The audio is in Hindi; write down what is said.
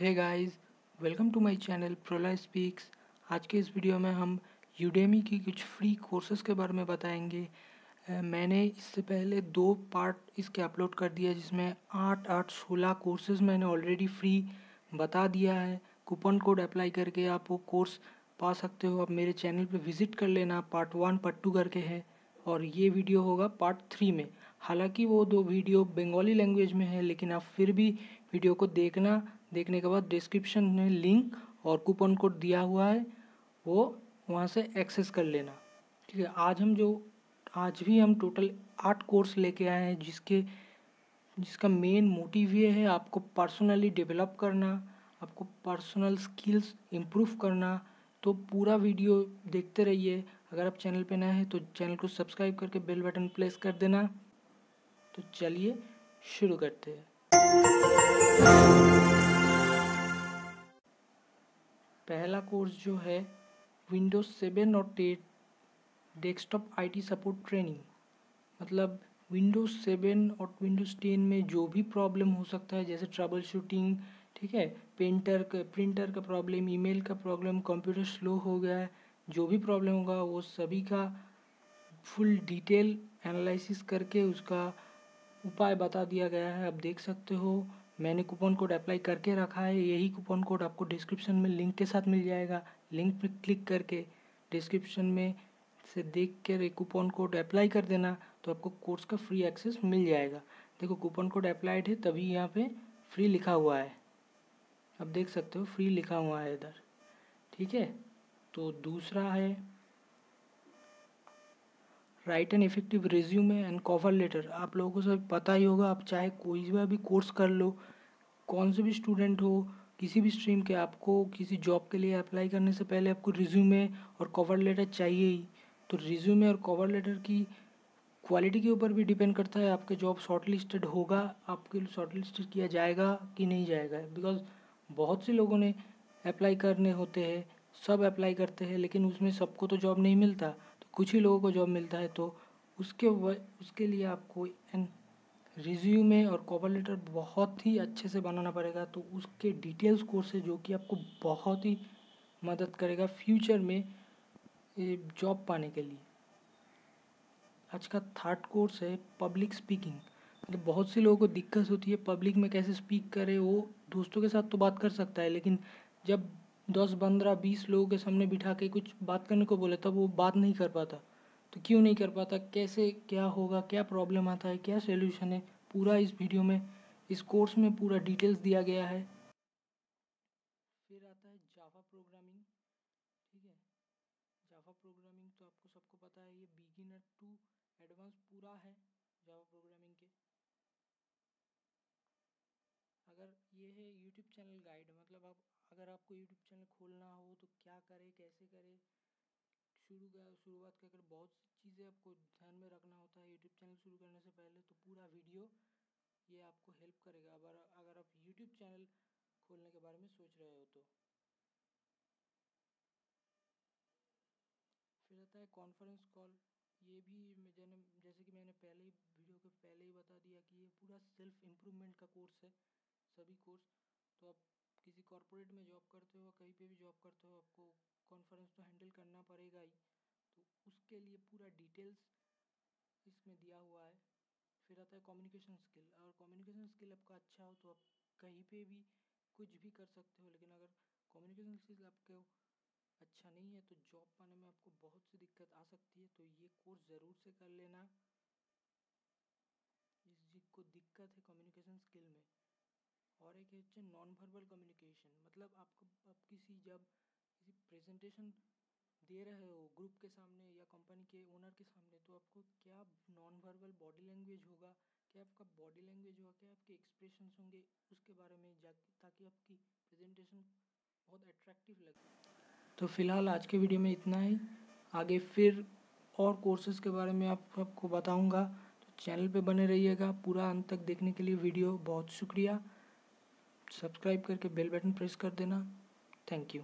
Hey guys welcome to my channel प्रोला speaks आज के इस वीडियो में हम यूडेमी की कुछ फ्री कोर्सेज़ के बारे में बताएँगे। मैंने इससे पहले दो पार्ट इसके अपलोड कर दिया, जिसमें आठ आठ सोलह कोर्सेज़ मैंने ऑलरेडी फ्री बता दिया है। कूपन कोड अप्लाई करके आप वो कोर्स पा सकते हो। आप मेरे चैनल पे विज़िट कर लेना पार्ट वन पार्ट टू करके है। और ये वीडियो होगा पार्ट थ्री में। हालाँकि वो दो वीडियो बंगाली लैंग्वेज में है, लेकिन आप फिर भी वीडियो को देखना, देखने के बाद डिस्क्रिप्शन में लिंक और कूपन कोड दिया हुआ है, वो वहाँ से एक्सेस कर लेना। ठीक है, आज हम जो, आज भी हम टोटल आठ कोर्स लेके आए हैं, जिसके, जिसका मेन मोटिव ये है आपको पर्सनली डेवलप करना, आपको पर्सनल स्किल्स इम्प्रूव करना। तो पूरा वीडियो देखते रहिए। अगर आप चैनल पे नए हैं तो चैनल को सब्सक्राइब करके बेल बटन प्रेस कर देना। तो चलिए शुरू करते हैं। पहला कोर्स जो है विंडोज़ सेवन और ten desktop IT support training मतलब विंडोज़ सेवन और विंडोज़ टेन में जो भी प्रॉब्लम हो सकता है, जैसे ट्रबल शूटिंग ठीक है पेंटर का प्रिंटर का प्रॉब्लम ईमेल का प्रॉब्लम कंप्यूटर स्लो हो गया है, जो भी प्रॉब्लम होगा, वो सभी का फुल डिटेल एनालिसिस करके उसका उपाय बता दिया गया है, आप देख सकते हो। मैंने कूपन कोड अप्लाई करके रखा है, यही कूपन कोड आपको डिस्क्रिप्शन में लिंक के साथ मिल जाएगा। लिंक पर क्लिक करके डिस्क्रिप्शन में से देख कर एक कूपन कोड अप्लाई कर देना तो आपको कोर्स का फ्री एक्सेस मिल जाएगा। देखो कूपन कोड अप्लाइड है, तभी यहाँ पे फ्री लिखा हुआ है। आप देख सकते हो फ्री लिखा हुआ है इधर। ठीक है? तो दूसरा है write an effective resume and cover letter आप लोगों को सब पता ही होगा, आप चाहे कोई भी कोर्स कर लो, कौन से भी स्टूडेंट हो, किसी भी स्ट्रीम के आपको किसी जॉब के लिए अप्लाई करने से पहले आपको रिज्यूमे और कवर लेटर चाहिए ही। तो रिज्यूमे और कवर लेटर की क्वालिटी के ऊपर भी डिपेंड करता है आपके जॉब शॉर्ट लिस्टेड होगा, आपके शॉर्ट लिस्टेड किया जाएगा कि नहीं जाएगा। बिकॉज़ बहुत से लोगों ने अप्लाई करने होते हैं, सब अप्लाई करते हैं, लेकिन उसमें सबको तो जॉब नहीं मिलता। कुछ ही लोगों को जॉब मिलता है तो उसके व, उसके लिए आपको एन रिज्यूमे और कवर लेटर बहुत ही अच्छे से बनाना पड़ेगा। तो उसके डिटेल्स कोर्स है, जो कि आपको बहुत ही मदद करेगा फ्यूचर में जॉब पाने के लिए। आज का थर्ड कोर्स है पब्लिक स्पीकिंग मतलब बहुत से लोगों को दिक्कत होती है पब्लिक में कैसे स्पीक करे, वो दोस्तों के साथ तो बात कर सकता है, लेकिन जब दस, पंद्रह, बीस लोगों के सामने बिठा के कुछ बात करने को बोले, तब वो बात नहीं कर पाता। तो क्यों नहीं कर पाता? कैसे, क्या होगा? क्या प्रॉब्लम आता है? क्या सोल्यूशन है? पूरा इस वीडियो में, इस कोर्स में पूरा डिटेल्स दिया गया है। फिर आता है जावा प्रोग्रामिंग ठीक है? जावा प्रोग्रामिंग तो आपको सबको पता है, ये बिगिनर टू एडवांस पूरा है जावा प्रोग्रामिंग के। अगर ये है यूट्यूब चैनल गाइड मतलब आप अगर आपको यूट्यूब चैनल खोलना हो तो क्या करें, कैसे करें? शुरू का, शुरुआत कर बहुत सी चीज़ें आपको ध्यान में रखना होता है यूट्यूब चैनल शुरू करने से पहले तो पूरा वीडियो ये आपको हेल्प करेगा। अगर अगर आप यूट्यूब चैनल खोलने के बारे में सोच रहे हो तो। फिर आता है कॉन्फ्रेंस कॉल ये भी मैंने जैसे कि मैंने पहले ही वीडियो के पहले ही बता दिया कि ये पूरा सेल्फ इम्प्रूवमेंट का कोर्स है, सभी कोर्स तो आप किसी कॉरपोरेट में जॉब करते हो कहीं पे भी जॉब करते हो, आपको कॉन्फ्रेंस तो हैंडल करना पड़ेगा ही। तो उसके लिए पूरा डिटेल्स इसमें दिया हुआ है। फिर आता है कम्युनिकेशन स्किल और कम्युनिकेशन स्किल आपका अच्छा हो तो आप कहीं पे भी कुछ भी कर सकते हो, लेकिन अगर कम्युनिकेशन स्किल आपके अच्छा नहीं है तो जॉब पाने में आपको बहुत सी दिक्कत आ सकती है। तो ये कोर्स ज़रूर से कर लेना। जिसको दिक्कत है कम्युनिकेशन स्किल में। और एक है नॉन वर्बल कम्युनिकेशन मतलब आपको, आप किसी जब किसी प्रेजेंटेशन दे रहे हो ग्रुप के सामने या कंपनी के ओनर के सामने तो आपको क्या नॉन वर्बल बॉडी लैंग्वेज होगा, क्या आपका बॉडी लैंग्वेज होगा, क्या आपके होंगे, उसके बारे में जा, ताकि आपकी प्रेजेंटेशन बहुत अट्रैक्टिव लगे। तो फ़िलहाल आज के वीडियो में इतना ही। आगे फिर और कोर्सेज़ के बारे में आप, आपको बताऊँगा। तो चैनल पे बने रहिएगा। पूरा अंत तक देखने के लिए वीडियो बहुत शुक्रिया। सब्सक्राइब करके बेल बटन प्रेस कर देना। Thank you.